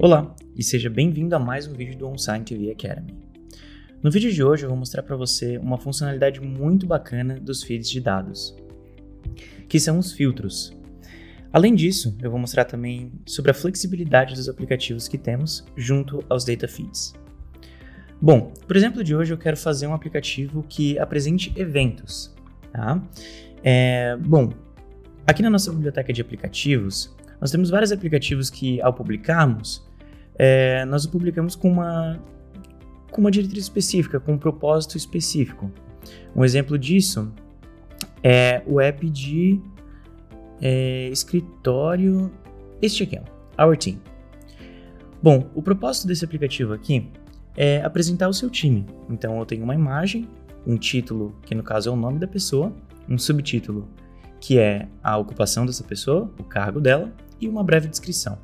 Olá e seja bem-vindo a mais um vídeo do OnSign TV Academy. No vídeo de hoje eu vou mostrar para você uma funcionalidade muito bacana dos feeds de dados, que são os filtros. Além disso, eu vou mostrar também sobre a flexibilidade dos aplicativos que temos junto aos data feeds. Bom, por exemplo de hoje eu quero fazer um aplicativo que apresente eventos. Tá? É, bom, aqui na nossa biblioteca de aplicativos, nós temos vários aplicativos que, ao publicarmos, é, nós o publicamos com uma, com uma diretriz específica, com um propósito específico. Um exemplo disso é o app de é, escritório, este aqui, Our Team. Bom, o propósito desse aplicativo aqui é apresentar o seu time. Então eu tenho uma imagem, um título, que no caso é o nome da pessoa, um subtítulo, que é a ocupação dessa pessoa, o cargo dela, e uma breve descrição.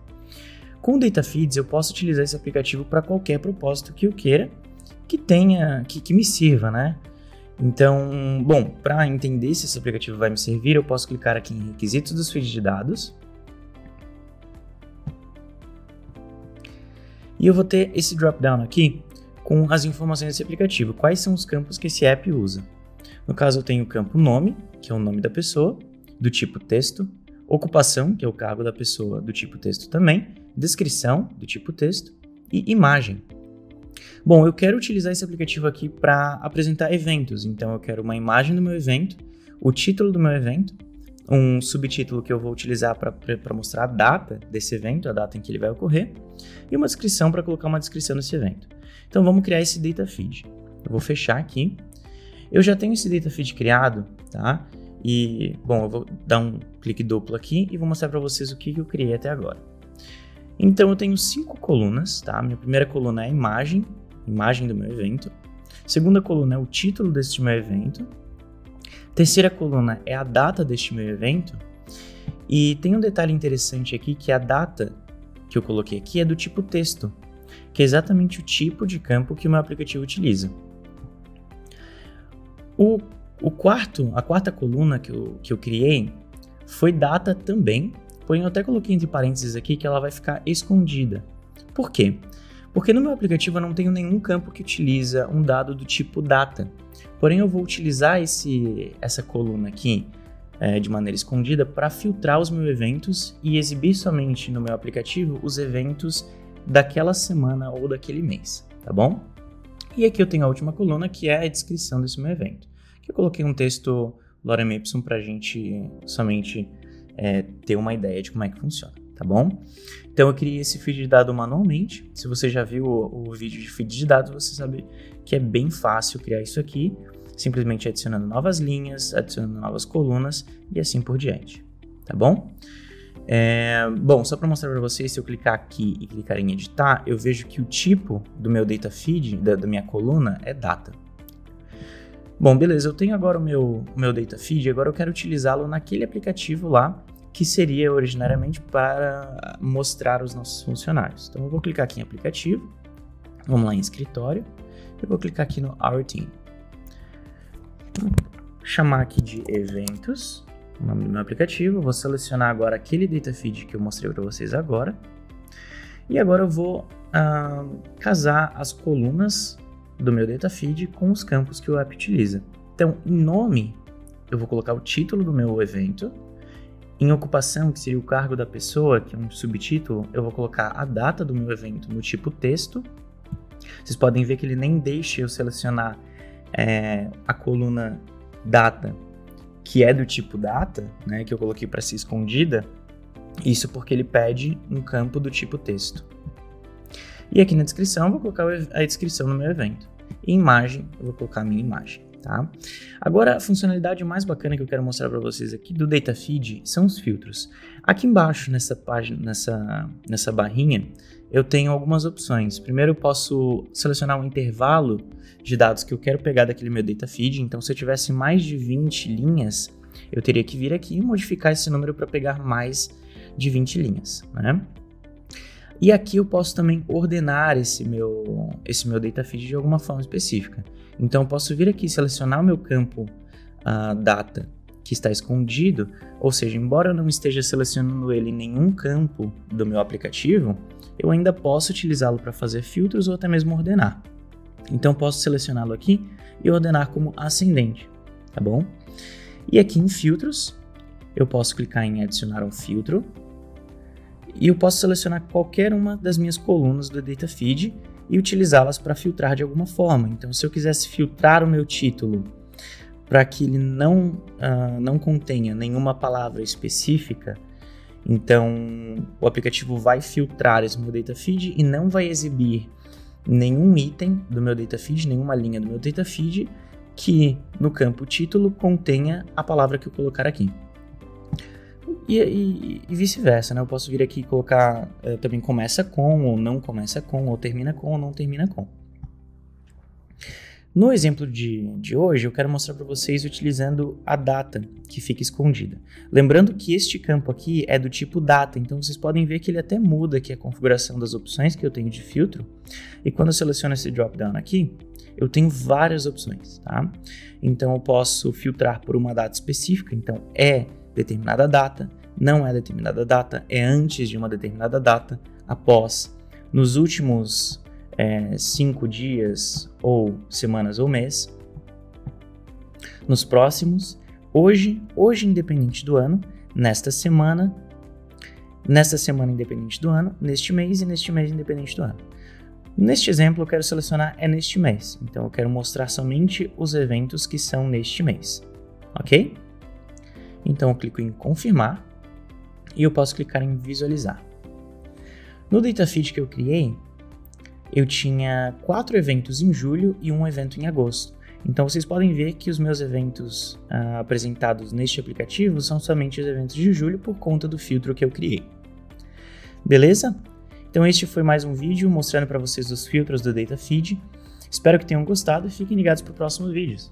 Com o Data Feeds, eu posso utilizar esse aplicativo para qualquer propósito que eu queira, que tenha, que, que me sirva, né? Então, bom, para entender se esse aplicativo vai me servir, eu posso clicar aqui em requisitos dos feeds de dados. E eu vou ter esse drop-down aqui com as informações desse aplicativo. Quais são os campos que esse app usa? No caso, eu tenho o campo nome, que é o nome da pessoa, do tipo texto, ocupação, que é o cargo da pessoa, do tipo texto também, descrição, do tipo texto, e imagem. Bom, eu quero utilizar esse aplicativo aqui para apresentar eventos, então eu quero uma imagem do meu evento, o título do meu evento, um subtítulo que eu vou utilizar para mostrar a data desse evento, a data em que ele vai ocorrer, e uma descrição para colocar uma descrição desse evento. Então vamos criar esse data feed. Eu vou fechar aqui. Eu já tenho esse data feed criado, tá? E, bom, eu vou dar um clique duplo aqui e vou mostrar para vocês o que, eu criei até agora. Então eu tenho cinco colunas, tá? Minha primeira coluna é a imagem, imagem do meu evento. Segunda coluna é o título deste meu evento. Terceira coluna é a data deste meu evento. E tem um detalhe interessante aqui que a data que eu coloquei aqui é do tipo texto, que é exatamente o tipo de campo que o meu aplicativo utiliza. O o quarto, a quarta coluna que eu, que eu criei foi data também, porém eu até coloquei entre parênteses aqui que ela vai ficar escondida. Por quê? Porque no meu aplicativo eu não tenho nenhum campo que utiliza um dado do tipo data. Porém eu vou utilizar esse, essa coluna aqui é, de maneira escondida para filtrar os meus eventos e exibir somente no meu aplicativo os eventos daquela semana ou daquele mês, tá bom? E aqui eu tenho a última coluna que é a descrição desse meu evento eu coloquei um texto lorem ipsum para a gente somente é, ter uma ideia de como é que funciona, tá bom? Então eu criei esse feed de dado manualmente. Se você já viu o, o vídeo de feed de dados, você sabe que é bem fácil criar isso aqui, simplesmente adicionando novas linhas, adicionando novas colunas e assim por diante, tá bom? É, bom, só para mostrar para vocês, se eu clicar aqui e clicar em editar, eu vejo que o tipo do meu data feed, da, da minha coluna, é data. Bom, beleza, eu tenho agora o meu, meu data feed, agora eu quero utilizá-lo naquele aplicativo lá que seria originariamente para mostrar os nossos funcionários. Então eu vou clicar aqui em aplicativo, vamos lá em escritório, eu vou clicar aqui no Our Team. Chamar aqui de eventos, o nome do meu aplicativo, vou selecionar agora aquele data feed que eu mostrei para vocês agora. E agora eu vou uh, casar as colunas do meu data feed com os campos que o app utiliza. Então, em nome, eu vou colocar o título do meu evento. Em ocupação, que seria o cargo da pessoa, que é um subtítulo, eu vou colocar a data do meu evento no tipo texto. Vocês podem ver que ele nem deixa eu selecionar é, a coluna data, que é do tipo data, né, que eu coloquei para ser escondida. Isso porque ele pede um campo do tipo texto. E aqui na descrição vou colocar a descrição do meu evento. Imagem, eu vou colocar a minha imagem. Tá? Agora, a funcionalidade mais bacana que eu quero mostrar para vocês aqui do Data Feed são os filtros. Aqui embaixo, nessa página, nessa, nessa barrinha, eu tenho algumas opções. Primeiro, eu posso selecionar um intervalo de dados que eu quero pegar daquele meu Data Feed. Então, se eu tivesse mais de 20 linhas, eu teria que vir aqui e modificar esse número para pegar mais de 20 linhas. Né? E aqui eu posso também ordenar esse meu, esse meu data feed de alguma forma específica. Então eu posso vir aqui selecionar o meu campo uh, data que está escondido, ou seja, embora eu não esteja selecionando ele em nenhum campo do meu aplicativo, eu ainda posso utilizá-lo para fazer filtros ou até mesmo ordenar. Então posso selecioná-lo aqui e ordenar como ascendente, tá bom? E aqui em filtros, eu posso clicar em adicionar um filtro e eu posso selecionar qualquer uma das minhas colunas do data feed e utilizá-las para filtrar de alguma forma. Então, se eu quisesse filtrar o meu título para que ele não, uh, não contenha nenhuma palavra específica, então o aplicativo vai filtrar esse meu data feed e não vai exibir nenhum item do meu data feed, nenhuma linha do meu data feed que no campo título contenha a palavra que eu colocar aqui. E, e, e vice-versa, né? Eu posso vir aqui e colocar é, também começa com, ou não começa com, ou termina com, ou não termina com. No exemplo de, de hoje, eu quero mostrar para vocês utilizando a data que fica escondida. Lembrando que este campo aqui é do tipo data, então vocês podem ver que ele até muda aqui a configuração das opções que eu tenho de filtro. E quando eu seleciono esse drop-down aqui, eu tenho várias opções, tá? Então eu posso filtrar por uma data específica, então é determinada data, não é determinada data, é antes de uma determinada data, após, nos últimos é, cinco dias ou semanas ou mês, nos próximos, hoje, hoje independente do ano, nesta semana, nesta semana independente do ano, neste mês e neste mês independente do ano. Neste exemplo, eu quero selecionar é neste mês, então eu quero mostrar somente os eventos que são neste mês, ok? Então eu clico em confirmar e eu posso clicar em visualizar. No datafeed que eu criei, eu tinha quatro eventos em julho e um evento em agosto. Então vocês podem ver que os meus eventos uh, apresentados neste aplicativo são somente os eventos de julho por conta do filtro que eu criei. Beleza? Então este foi mais um vídeo mostrando para vocês os filtros do DataFeed. Espero que tenham gostado e fiquem ligados para os próximos vídeos.